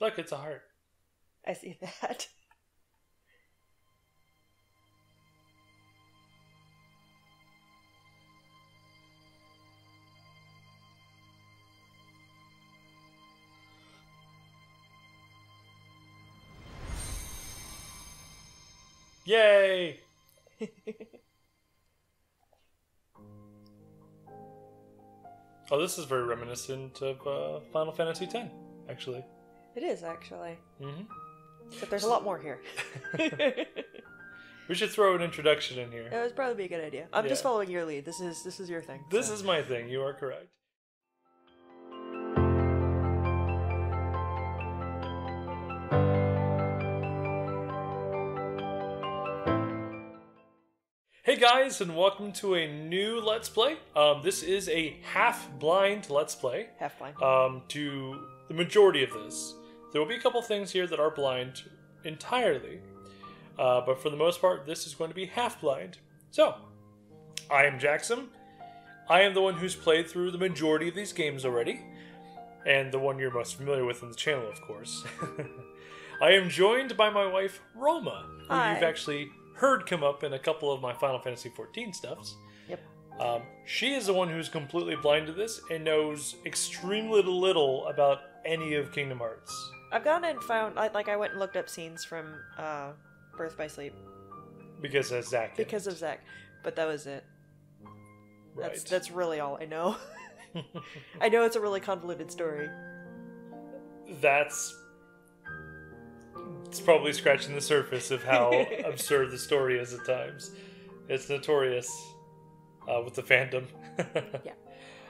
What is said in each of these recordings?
Look, it's a heart. I see that. Yay! oh, this is very reminiscent of uh, Final Fantasy X, actually. It is actually, hmm but there's a lot more here. We should throw an introduction in here. That would probably be a good idea. I'm just following your lead. This is this is your thing. This so. is my thing. You are correct. Hey guys, and welcome to a new Let's Play. Um, this is a half-blind Let's Play. half blind. Um, to the majority of this, there will be a couple things here that are blind entirely, uh, but for the most part, this is going to be half-blind. So, I am Jaxom. I am the one who's played through the majority of these games already, and the one you're most familiar with in the channel, of course. I am joined by my wife, Roma, who Hi. you've actually heard come up in a couple of my Final Fantasy XIV stuffs. Yep. Um, she is the one who's completely blind to this and knows extremely little about any of Kingdom Hearts. I've gone and found I, like I went and looked up scenes from uh, Birth by Sleep Because of Zach. because of Zach, but that was it. Right. That's that's really all I know. I know it's a really convoluted story. That's. It's probably scratching the surface of how absurd the story is at times. It's notorious uh, with the fandom. Yeah.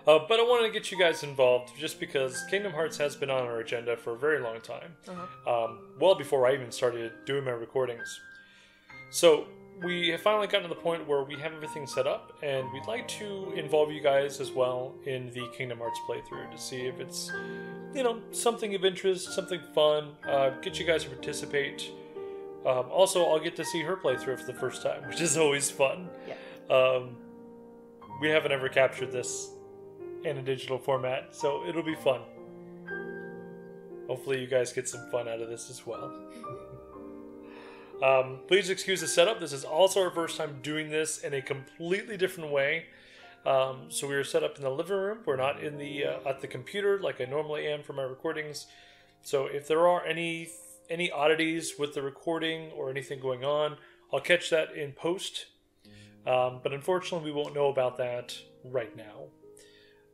Uh, but I wanted to get you guys involved just because Kingdom Hearts has been on our agenda for a very long time. Uh-huh. um, well before I even started doing my recordings. So we have finally gotten to the point where we have everything set up, and we'd like to involve you guys as well in the Kingdom Hearts playthrough to see if it's, you know, something of interest, something fun, uh, get you guys to participate. Um, also, I'll get to see her playthrough for the first time, which is always fun. Yeah. Um, we haven't ever captured this in a digital format, so it'll be fun. Hopefully, you guys get some fun out of this as well. um, please excuse the setup. This is also our first time doing this in a completely different way. Um, so we are set up in the living room. We're not in the uh, at the computer like I normally am for my recordings. So if there are any any oddities with the recording or anything going on, I'll catch that in post. Um, but unfortunately, we won't know about that right now.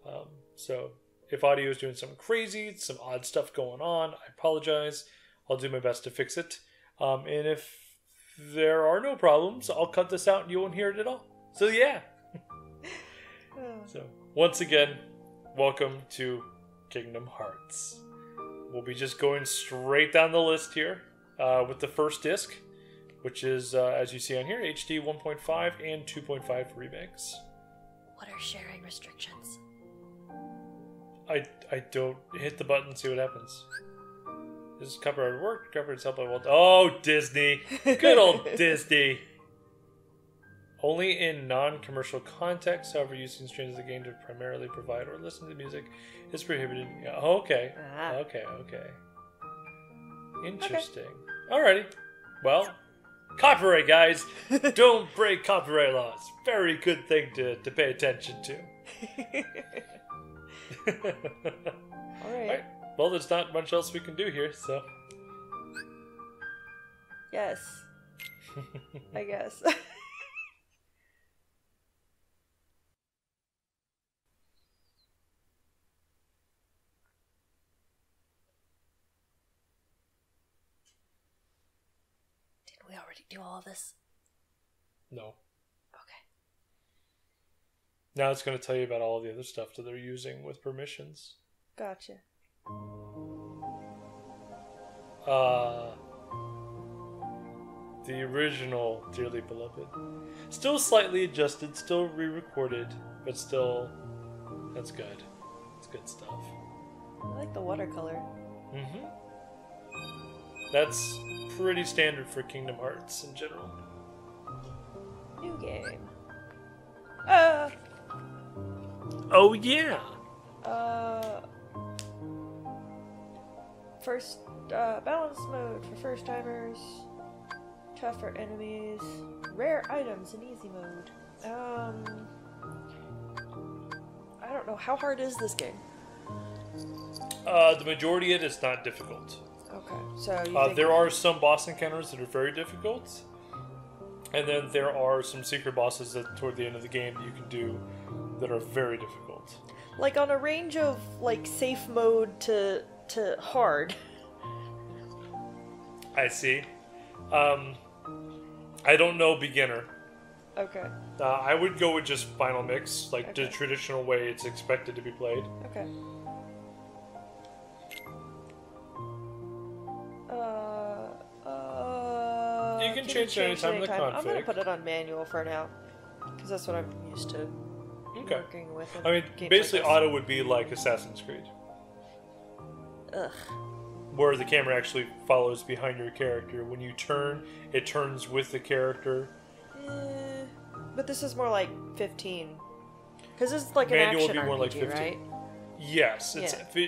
Um, so if audio is doing something crazy, some odd stuff going on, I apologize. I'll do my best to fix it. Um, and if there are no problems, I'll cut this out and you won't hear it at all. So yeah. So once again, welcome to Kingdom Hearts. We'll be just going straight down the list here uh, with the first disc, which is uh, as you see on here, HD 1.5 and 2.5 remakes. What are sharing restrictions? I I don't hit the button, see what happens. This is copyrighted work. Copyrighted help by Walt. Oh, Disney! Good old Disney. Only in non-commercial context, however, using streams of the game to primarily provide or listen to music is prohibited. Yeah, okay, Ah. okay, okay. Interesting. Alrighty. Well, copyright, guys. don't break copyright laws. Very good thing to, to pay attention to. All right. Alright. Well, there's not much else we can do here, so. Yes. I guess. Didn't we already do all this? No. Now it's going to tell you about all the other stuff that they're using with permissions. Gotcha. Uh, the original Dearly Beloved. Still slightly adjusted, still re recorded, but still, that's good. It's good stuff. I like the watercolor. Mm hmm. That's pretty standard for Kingdom Hearts in general. New game. Uh, Oh, yeah! uh. first uh, balance mode for first timers. Tougher enemies. Rare items in easy mode. Um, I don't know. How hard is this game? Uh, the majority of it is not difficult. Okay, so you Uh, there are some boss encounters that are very difficult, and then there are some secret bosses that toward the end of the game that you can do that are very difficult. like on a range of like safe mode to to hard. I see. Um, I don't know beginner. Okay. Uh, I would go with just final mix, like the traditional way it's expected to be played. Okay. Uh, uh, You can change it anytime the I'm gonna put it on manual for now, because that's what I'm used to Okay. working with. I mean, basically, like auto would be like Assassin's Creed, Ugh. where the camera actually follows behind your character. When you turn, it turns with the character. Eh, but this is more like 15, because this is like an Manual would action be more RPG, like 15. right? Yes, it's Yeah.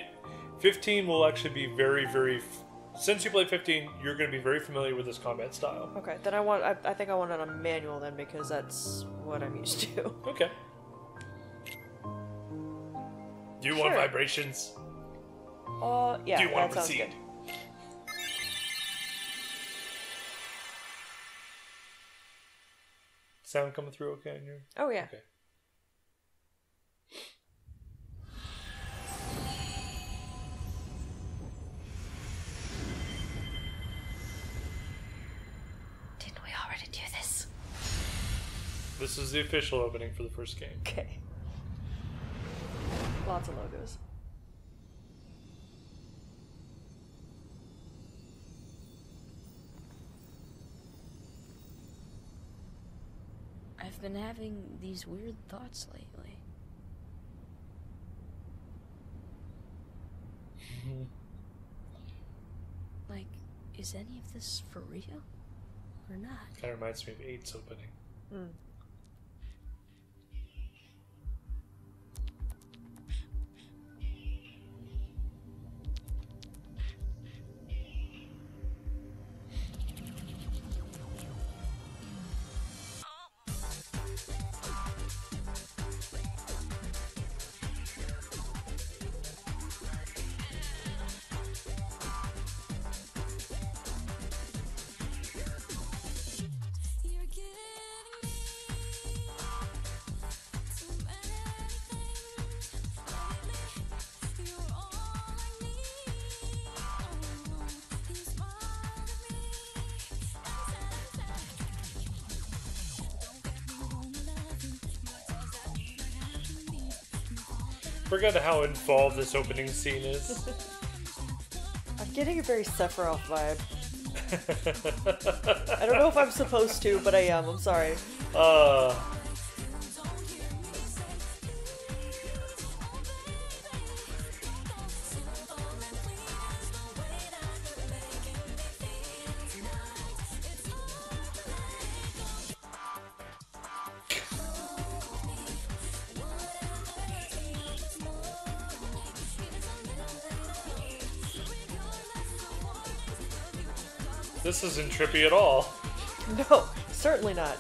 15 will actually be very, very. F- since you play 15, you're going to be very familiar with this combat style. Okay, then I want. I, I think I want it on manual then because that's what I'm used to. Okay. Do you want vibrations? Uh, yeah, Do you want to sounds proceed? Sound coming through okay in your. Oh yeah. Okay. Didn't we already do this? This is the official opening for the first game. Okay. Lots of logos. I've been having these weird thoughts lately. like, is any of this for real? Or not? Kind of reminds me of 8's opening. Hmm. Leave? Forgot how involved this opening scene is. I'm getting a very Sephiroth vibe. I don't know if I'm supposed to, but I am. I'm sorry. uh, this isn't trippy at all. No, certainly not.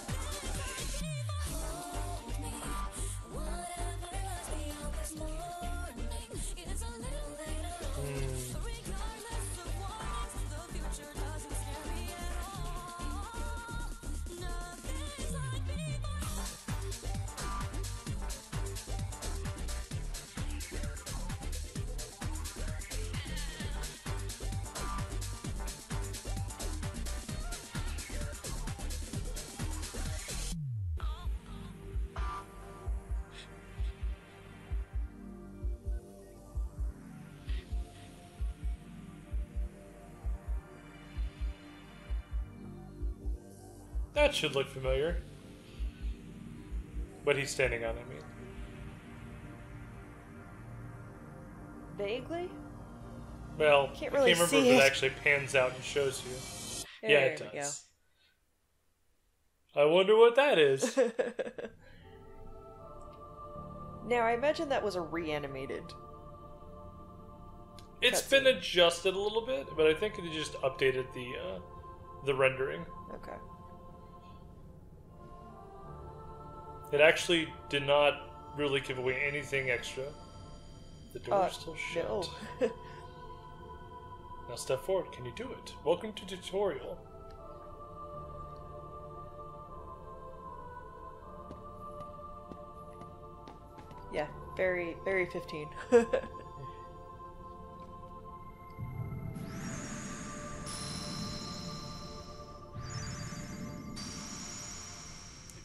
Should look familiar. What he's standing on, I mean. Vaguely? Well, Can't I really can't remember see if it it. actually pans out and shows you. There yeah, it does. I wonder what that is. now, I imagine that was a reanimated. It's been adjusted a little bit, but I think it just updated the uh, the rendering. Okay. It actually did not really give away anything extra. The door's Uh, still shut. No. Now step forward. Can you do it? Welcome to tutorial. yeah. Very, very 15.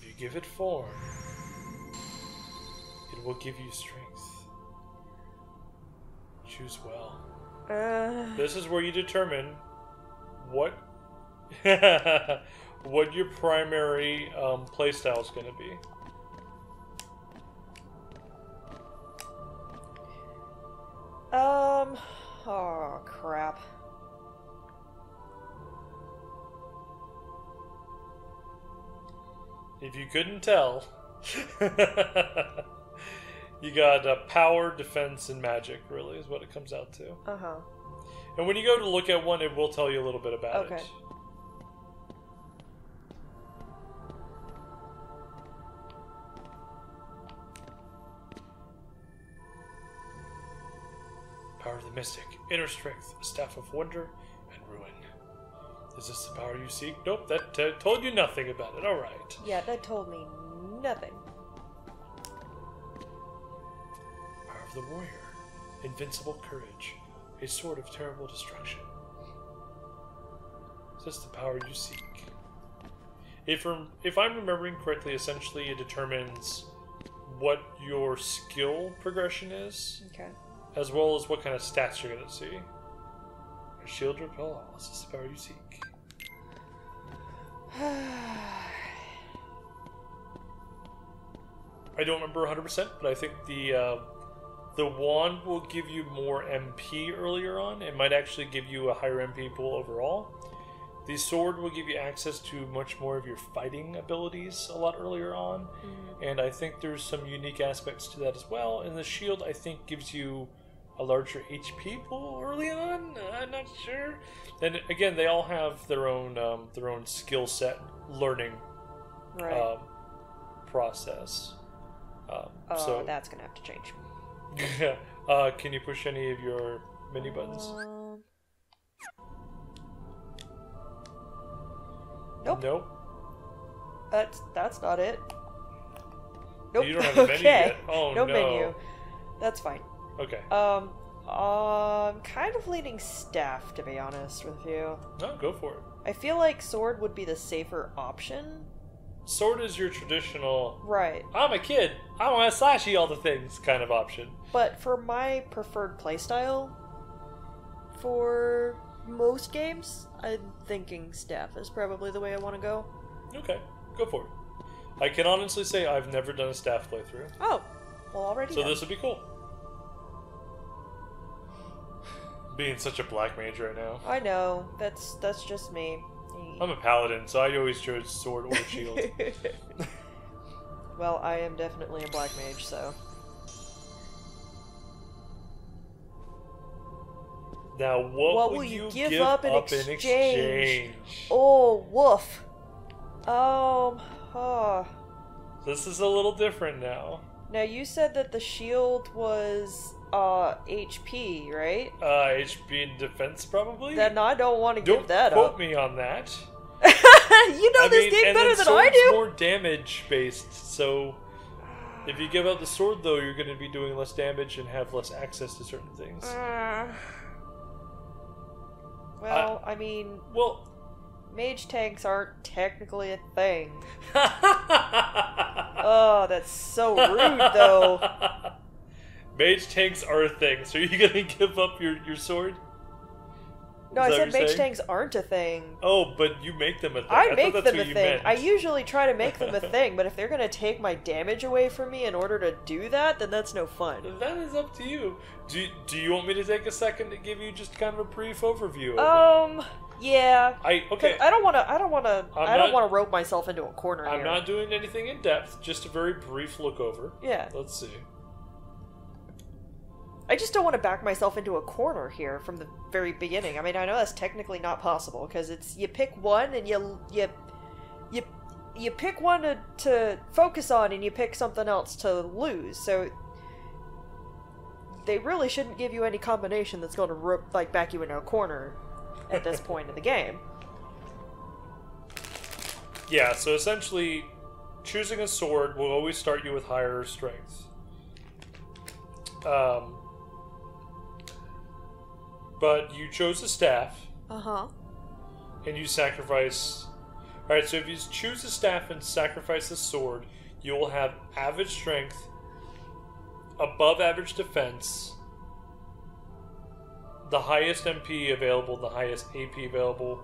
If you give it form, will give you strength. Choose well. uh, This is where you determine what what your primary um, playstyle is going to be. um. Oh crap. If you couldn't tell, you got uh, power, defense, and magic. Really, is what it comes out to. Uh huh. And when you go to look at one, it will tell you a little bit about Okay. it. Power of the Mystic, Inner Strength, Staff of Wonder, and Ruin. Is this the power you seek? Nope, that uh, told you nothing about it. Alright. Yeah, that told me nothing. Of the Warrior, Invincible Courage, a sword of terrible destruction. Is this the power you seek? If, rem- if I'm remembering correctly, essentially it determines what your skill progression is, Okay. as well as what kind of stats you're going to see. Your shield repel. Is this the power you seek? I don't remember 100%, but I think the uh, the wand will give you more MP earlier on. It might actually give you a higher MP pool overall. The sword will give you access to much more of your fighting abilities a lot earlier on, and I think there's some unique aspects to that as well. And the shield, I think, gives you a larger HP pool early on. I'm not sure. And again, they all have their own um, their own skill set learning right. um, process. Um, oh, so that's gonna have to change. uh, can you push any of your mini buttons? Um, nope. Nope. That's that's not it. Nope. You don't have a menu okay. yet. Oh no, no. menu. That's fine. Okay. Um, I'm kind of leaning staff to be honest with you. No, go for it. I feel like sword would be the safer option. Sword is your traditional. Right. I'm a kid. I want to slashy all the things kind of option. But for my preferred playstyle, for most games, I'm thinking staff is probably the way I want to go. Okay, go for it. I can honestly say I've never done a staff playthrough, Oh, well, already. so done. this would be cool. Being such a black mage right now. I know. That's that's just me. I'm a paladin, so I always chose sword or shield. well, I am definitely a black mage, so. now, what, What will you you give give up in in exchange? exchange? Oh, woof. Um. Oh. This is a little different now. Now you said that the shield was uh HP, right? Uh, HP and defense, probably. Then I don't want to give that quote up. me on that. you know I this mean, game better than I do. It's more damage based, so if you give out the sword, though, you're going to be doing less damage and have less access to certain things. Uh, well, I mean, Well, mage tanks aren't technically a thing. Oh, that's so rude, though. Mage tanks are a thing, so are you going to give up your, your sword? No, I said mage saying? tanks aren't a thing. Oh, but you make them a thing. I thought make them a thing. meant. I usually try to make them a thing, but if they're gonna take my damage away from me in order to do that, then that's no fun. That is up to you. Do, do you want me to take a second to give you just kind of a brief overview? Of it? Um, yeah. I okay. I don't want to. I don't want to. I don't want to rope myself into a corner I'm here. not doing anything in depth. Just a very brief look over. Yeah. Let's see. I just don't want to back myself into a corner here from the very beginning. I mean, I know that's technically not possible because it's you pick one and you you you you pick one to, to focus on and you pick something else to lose. So they really shouldn't give you any combination that's going to ro- like back you into a corner at this point in the game. Yeah, so essentially, choosing a sword will always start you with higher strength. Um, but you chose a staff, Uh huh. and you sacrifice. Alright, so if you choose a staff and sacrifice a sword, you will have average strength, above average defense, the highest MP available, the highest AP available,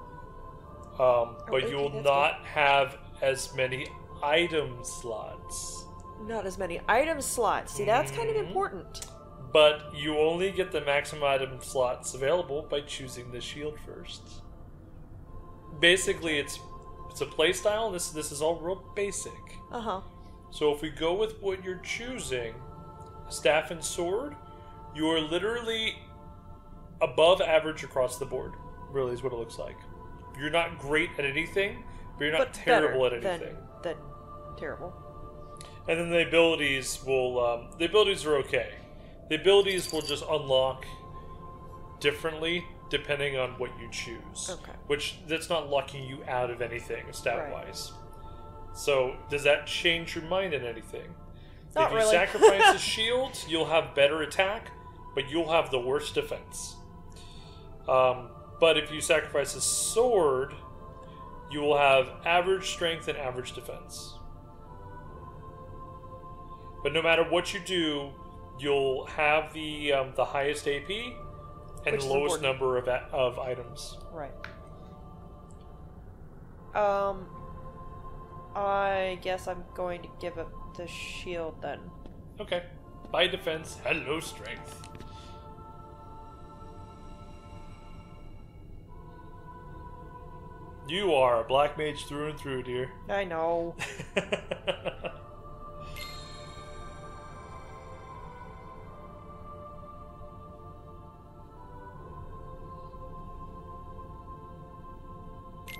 um, but AP, you will not have as many item slots. Not as many item slots. See, that's kind of Mhm. important. But you only get the maximum item slots available by choosing the shield first. Basically, it's it's a playstyle. This this is all real basic. Uh huh. So if we go with what you're choosing, staff and sword, you are literally above average across the board. Really, is what it looks like. You're not great at anything, but you're not But terrible at anything. Than, than terrible. And then the abilities will um, the abilities are okay. The abilities will just unlock differently depending on what you choose. Okay. Which that's not locking you out of anything stat Right. wise. So does that change your mind in anything? Not if you really. sacrifice a shield, you'll have better attack, but you'll have the worst defense. Um, but if you sacrifice a sword, you will have average strength and average defense. But no matter what you do, you'll have the um, the highest AP and Which the lowest number of a- of items. Right. Um, I guess I'm going to give up the shield then. Okay. By defense, hello strength. You are a black mage through and through, dear. I know.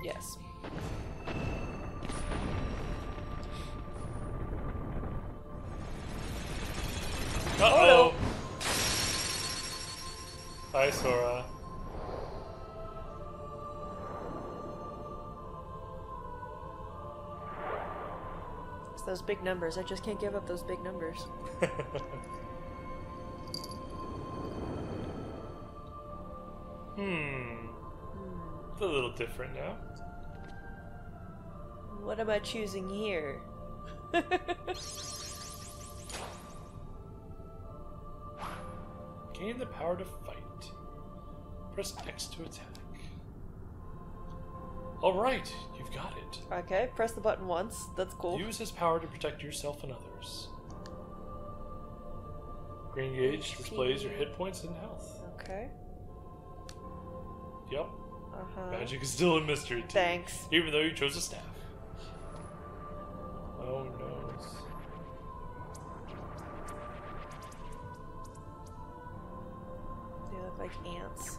Yes. Uh oh. Hi, Sora. It's those big numbers. I just can't give up those big numbers. hmm. A little different now. What am I choosing here? Gain the power to fight. Press X to attack. Alright, you've got it. okay, press the button once. That's cool. Use his power to protect yourself and others. Green gauge displays your hit points and health. Okay. Yep, Uh huh. magic is still a mystery to you, Thanks. even though you chose a staff. Oh no. They look like ants.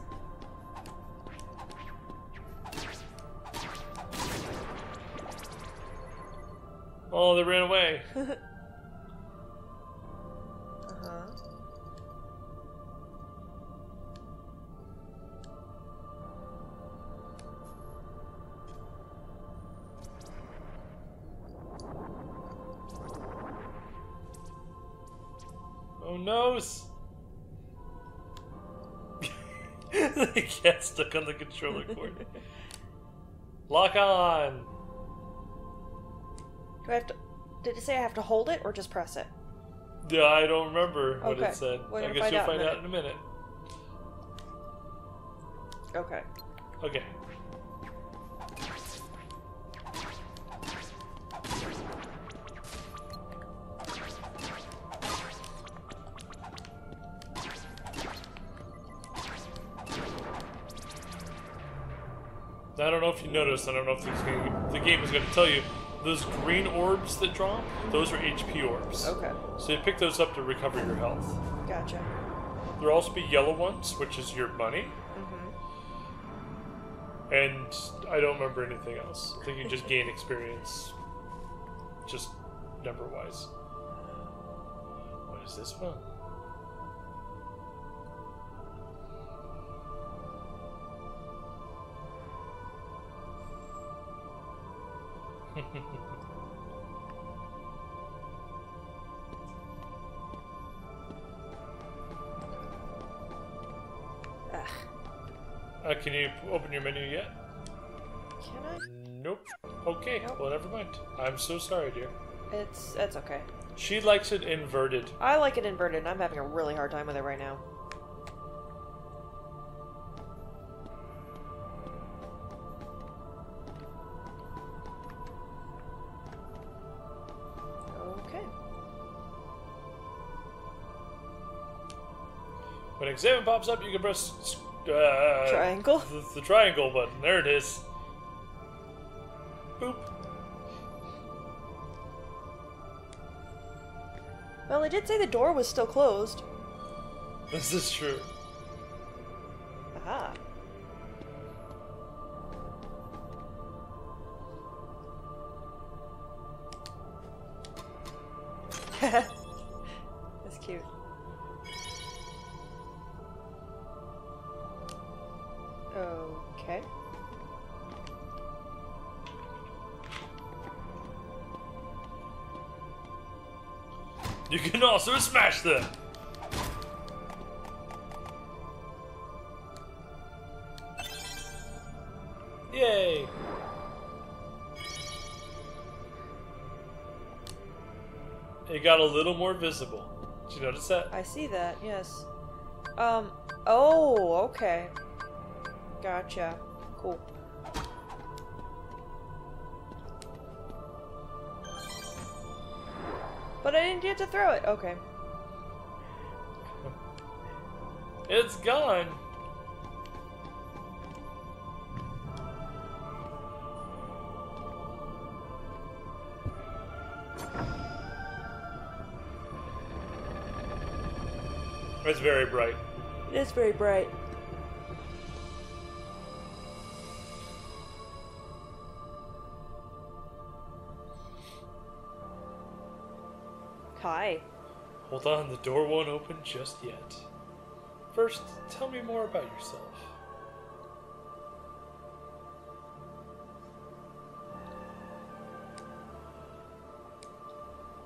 Oh, they ran away. stuck on the controller cord. Lock on! Do I have to? Did it say I have to hold it or just press it? Yeah, I don't remember what Okay, it said. we're I guess find you'll out find a out in a minute. Okay. Okay. Noticed. I don't know if the game is going to tell you. Those green orbs that drop, those are HP orbs. Okay. So you pick those up to recover your health. Gotcha. There'll also be yellow ones, which is your money. Mm-hmm. And I don't remember anything else. I think you just gain experience, just number wise. What is this one? Uh, can you open your menu yet? Can I? Nope. Okay, Nope. well, never mind. I'm so sorry, dear. It's it's okay. She likes it inverted. I like it inverted. and I'm having a really hard time with it right now. Examine pops up, you can press uh, Triangle. The, the triangle button. There it is. Boop. Well, it did say the door was still closed. This is true. Aha. That's cute. You can also smash them. Yay! It got a little more visible. Did you notice that? I see that, yes. Um, oh, okay. Gotcha. Cool. But I didn't get to throw it. Okay. It's gone. It's very bright. It is very bright. Hi. Hold on, the door won't open just yet. First, tell me more about yourself.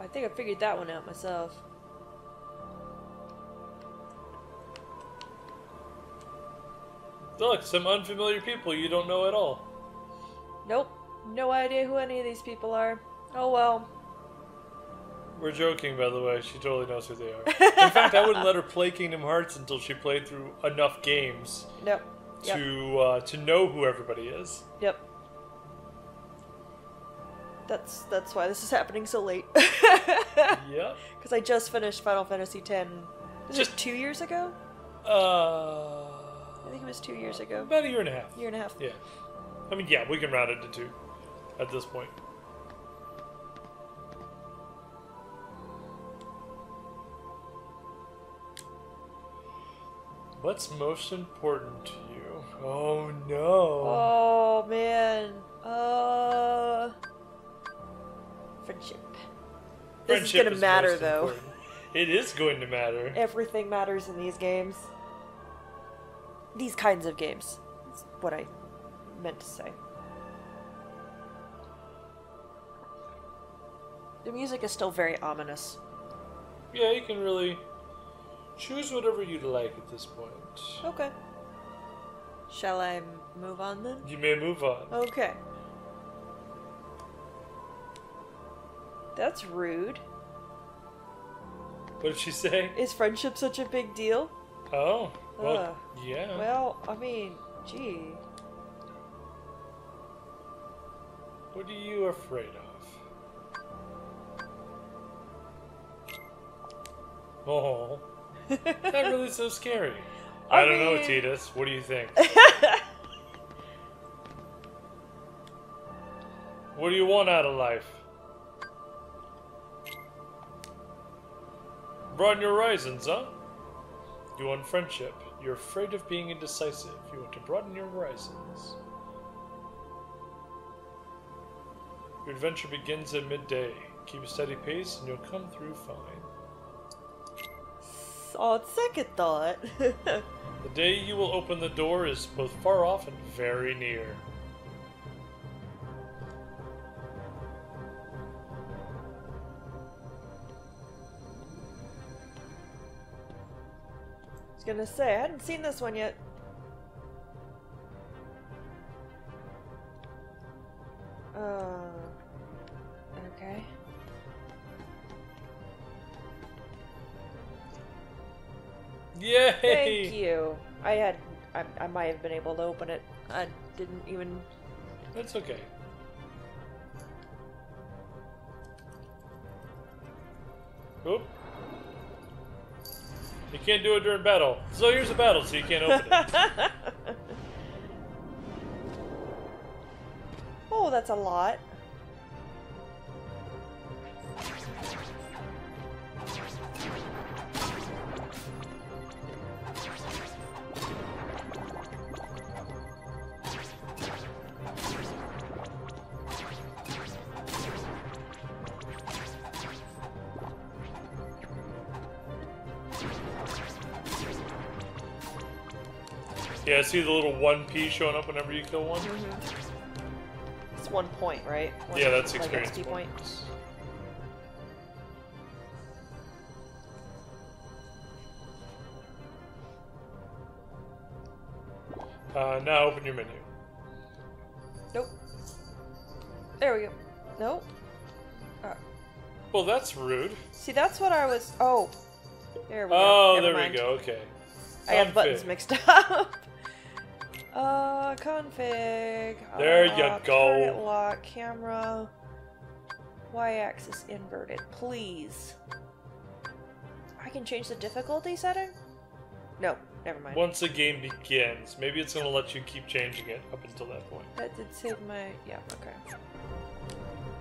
I think I figured that one out myself. Look, some unfamiliar people you don't know at all. Nope. No idea who any of these people are. Oh well. We're joking, by the way. She totally knows who they are. In fact, I wouldn't let her play Kingdom Hearts until she played through enough games Nope. Yep. to uh, to know who everybody is. Yep. That's that's why this is happening so late. Yep. Because I just finished Final Fantasy X. Was Just- two years ago? Uh, I think it was two years ago. about a year and a half. Year and a half. Yeah. I mean, yeah, we can round it to two at this point. What's most important to you? Oh no. Oh man. Uh. Friendship. This is Friendship gonna matter most though. important. It is going to matter. Everything matters in these games. These kinds of games. That's what I meant to say. The music is still very ominous. Yeah, you can really choose whatever you'd like at this point. Okay. Shall I move on then? You may move on. Okay. That's rude. What did she say? Is friendship such a big deal? Oh, well, Ugh. yeah. Well, I mean, gee. What are you afraid of? Oh, that really so scary. I, I don't know, Titus. What do you think? what do you want out of life? Broaden your horizons, huh? You want friendship. You're afraid of being indecisive. You want to broaden your horizons. Your adventure begins at midday. Keep a steady pace and you'll come through fine. On second thought. The day you will open the door is both far off and very near. I was gonna say, I hadn't seen this one yet. I had, I, I might have been able to open it. I didn't even. That's okay. Oop. You can't do it during battle. So here's a battle, so you can't open it. oh, that's a lot. Yeah, I see the little one P showing up whenever you kill one? It's one point, right? One, Yeah, that's like experience XP point. points. Uh, now open your menu. Nope. There we go. Nope. Uh, Well, that's rude. see, that's what I was. Oh. There we go. Oh, there mind. we go. Okay. I got the buttons mixed up. Uh, config. There uh, you go. Lock, camera. Y-axis inverted, please. I can change the difficulty setting. No, never mind. Once the game begins, maybe it's going to let you keep changing it up until that point. That did save my. Yeah. Okay.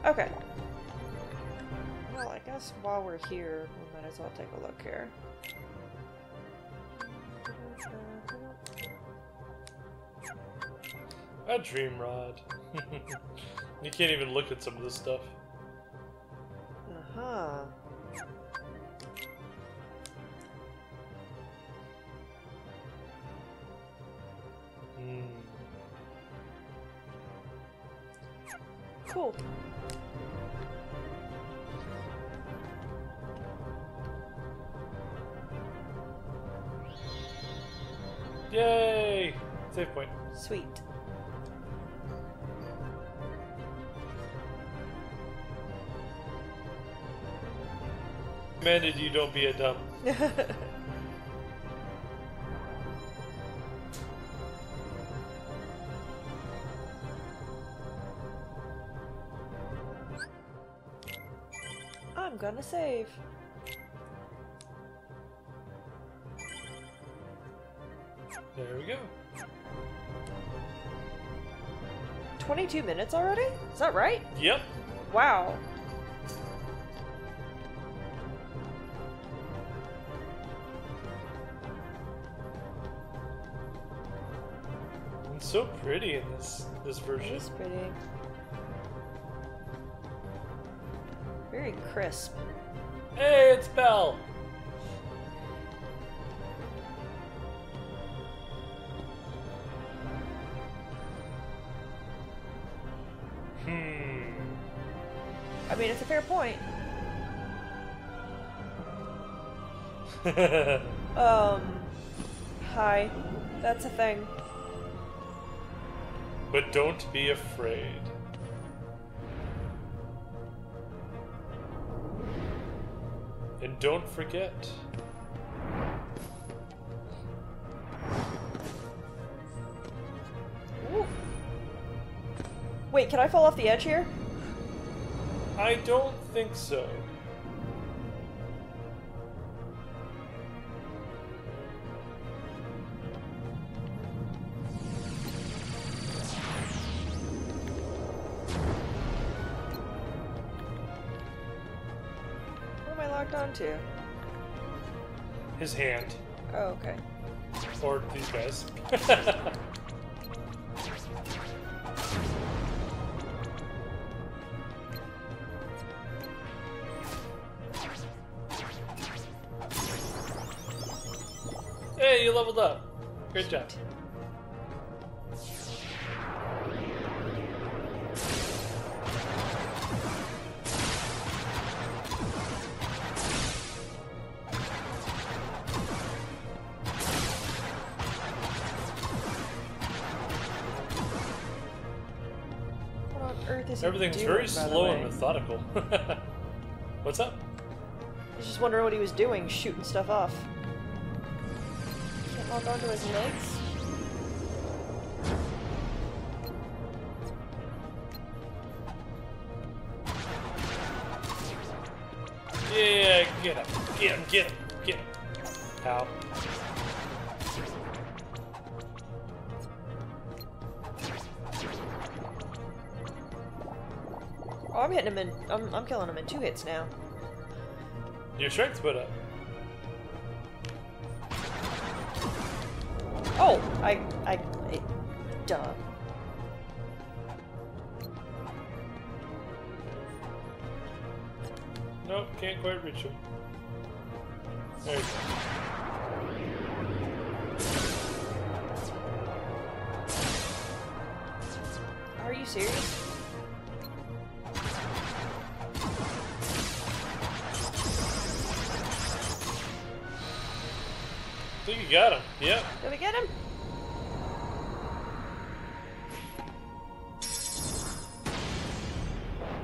Okay. Well, I guess while we're here, we might as well take a look here. A dream rod. you can't even look at some of this stuff. Uh huh. Hmm. Cool. Yay! Save point. Sweet. You don't be a dumb. I'm gonna save. There we go. 22 minutes already? Is that right? Yep. Wow. So pretty in this this version. is pretty. Very crisp. Hey, it's Belle. Hmm. I mean, it's a fair point. Um, hi. That's a thing. But don't be afraid. And don't forget. Ooh. Wait, can I fall off the edge here? I don't think so. His hand. Oh, okay. Or these guys. hey, you leveled up. Great job. On earth Everything's doing, very slow and methodical. What's up? I was just wondering what he was doing, shooting stuff off. Can't lock onto his legs? Yeah, get him. Get him, get him, get him. Ow. Hitting him in. I'm, I'm killing him in two hits now. Your strength put up. Oh, I, I, I duh. Nope, can't quite reach him. There you go. Are you serious? Think you got him. Yep. Did we get him?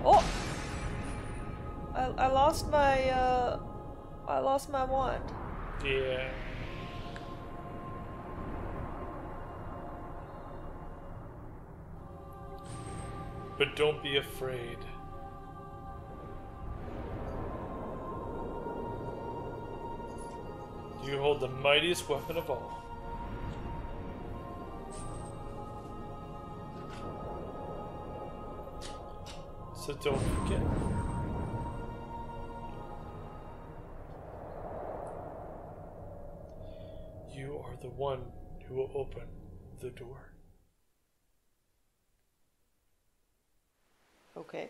Oh! I, I lost my, uh, I lost my wand. Yeah. But don't be afraid. Mightiest weapon of all. So don't forget. You are the one who will open the door. Okay.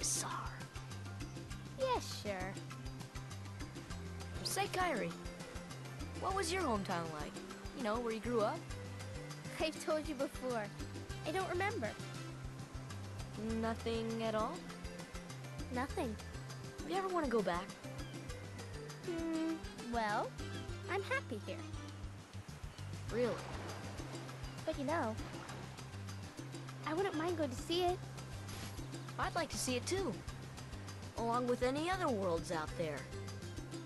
Bizarre. Yeah, sure. Say, Kairi, what was your hometown like? You know, where you grew up? I've told you before. I don't remember. Nothing at all? Nothing. You ever want to go back? Hmm, well, I'm happy here. Really? But you know, I wouldn't mind going to see it. I'd like to see it too. Along with any other worlds out there.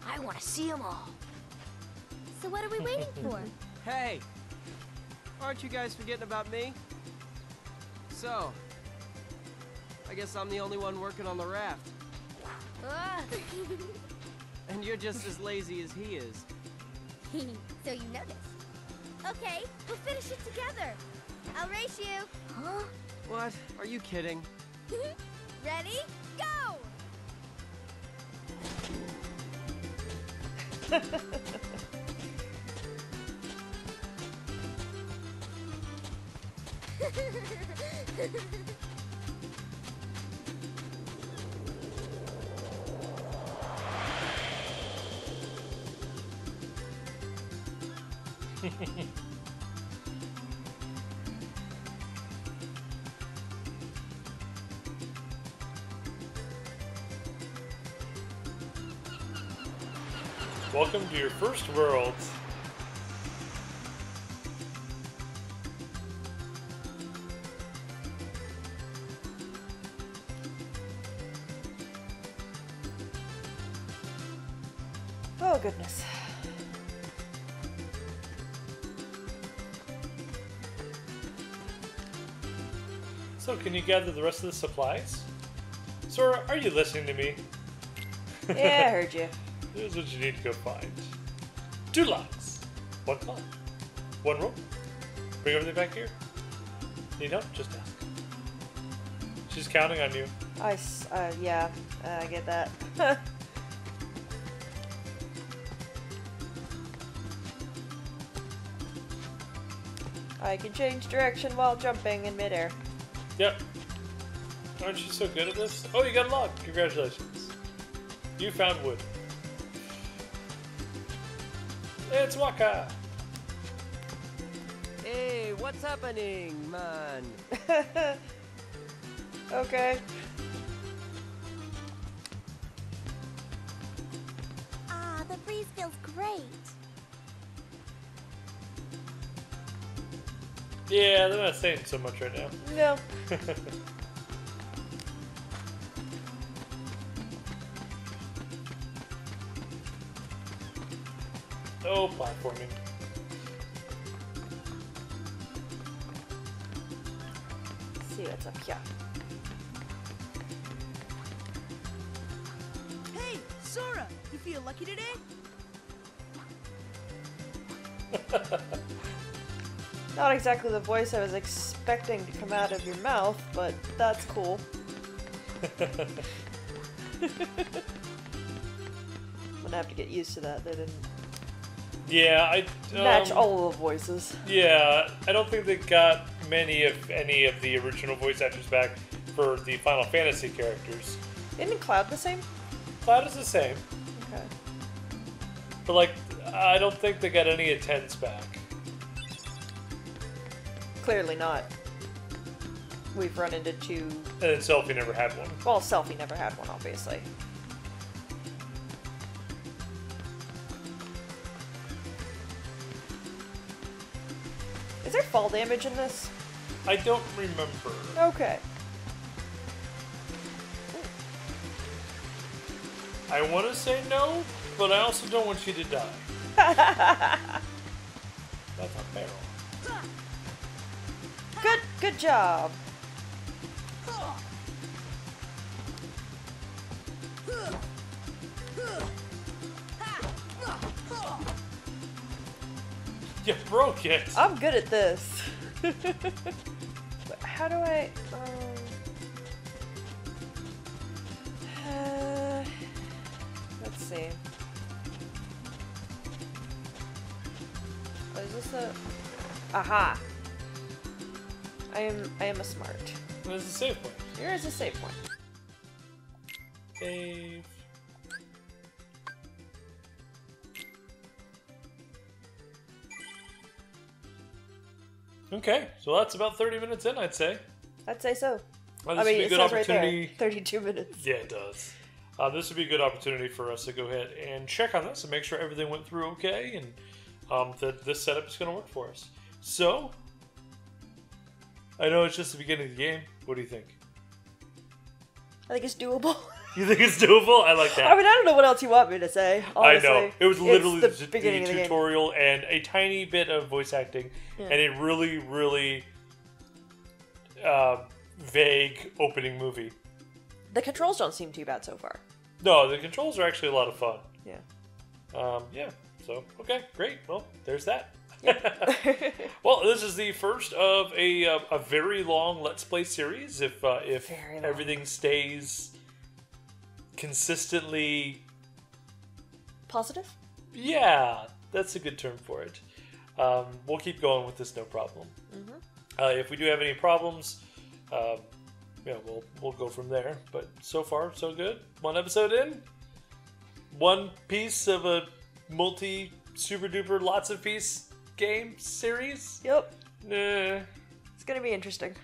I want to see them all. So what are we waiting for? Hey! Aren't you guys forgetting about me? So, I guess I'm the only one working on the raft. Ah. And you're just as lazy as he is. so you know this. Okay, we'll finish it together. I'll race you. Huh? What? Are you kidding? Ready? Go! Hehehehe Welcome to your first world. Oh goodness. So, can you gather the rest of the supplies? Sora, are you listening to me? Yeah, I heard you. Here's what you need to go find. Two locks. One clock. One rope. Bring everything back here. Need help? Just ask. She's counting on you. I, uh, yeah, uh, I get that. I can change direction while jumping in midair. Yep. Aren't you so good at this? Oh, you got a lock. Congratulations. You found wood. It's Wakka. Hey, what's happening, man? Okay. Ah, the breeze feels great. Yeah, they're not saying so much right now. No. Oh, platforming. Let's see what's up here. Hey, Sora, you feel lucky today? Not exactly the voice I was expecting to come out of your mouth, but that's cool. I'm gonna have to get used to that. They didn't Yeah, I match um, all the voices. Yeah, I don't think they got many, if any, of the original voice actors back for the Final Fantasy characters. Isn't Cloud the same? Cloud is the same, Okay. but like, I don't think they got any attends back. Clearly not. We've run into two. And then Selphie never had one. Well, Selphie never had one, obviously. There fall damage in this? I don't remember. Okay. I want to say no, but I also don't want you to die. That's a barrel. Good, good job. You broke it. I'm good at this. how do I? Um, uh, let's see. Is this a? Aha! I am. I am a smart. There's a save point. Here is a save point. Save. Okay, so that's about 30 minutes in, I'd say. I'd say so. Well, I this mean, would it be a good says right there, opportunity. 32 minutes. Yeah, it does. Uh, this would be a good opportunity for us to go ahead and check on this and make sure everything went through okay and um, that this setup is going to work for us. So, I know it's just the beginning of the game. What do you think? I think it's doable. You think it's doable? I like that. I mean, I don't know what else you want me to say. Honestly. I know. It was It's literally the the, the beginning the tutorial and a tiny bit of voice acting Yeah. and a really, really uh, vague opening movie. The controls don't seem too bad so far. No, the controls are actually a lot of fun. Yeah. Um, yeah. So, okay, great. Well, there's that. well, this is the first of a, uh, a very long Let's Play series. If uh, if everything stays consistently Positive? Yeah, that's a good term for it. Um, we'll keep going with this, no problem. Uh, if we do have any problems, um, yeah, we'll we'll go from there. But so far, so good. One episode in, one piece of a multi super duper lots of piece game series. Yep. Nah, It's gonna be interesting.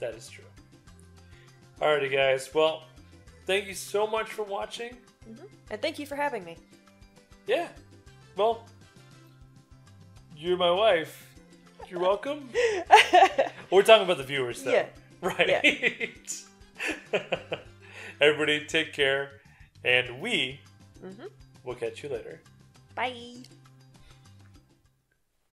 that is true. Alrighty, guys. Well, thank you so much for watching. And thank you for having me. Yeah, well, you're my wife. You're welcome. We're talking about the viewers, though. Yeah. Right. Everybody, take care, and we Mhm. will catch you later. Bye.